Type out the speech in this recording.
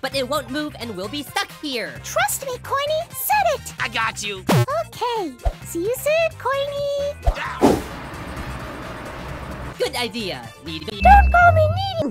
but it won't move and we'll be stuck here. Trust me, Coiny. Set it. I got you. Okay. See you soon, Coiny. Good idea. Need Don't call me needy.